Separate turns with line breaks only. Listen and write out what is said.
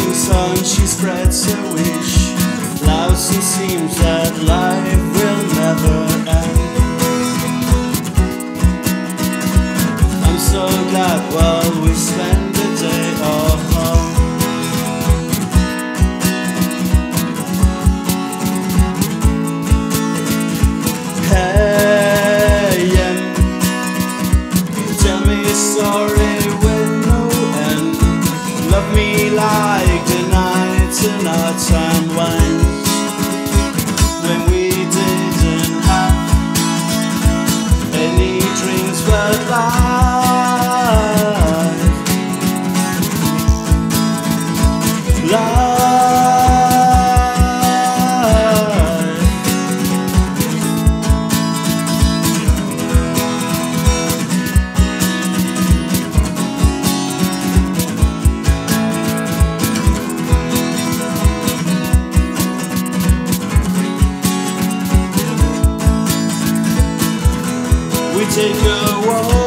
tongue she spreads her wish. Lousy seems that life will never end. I'm so glad while we spend Love me like the nights and our time winds We take a walk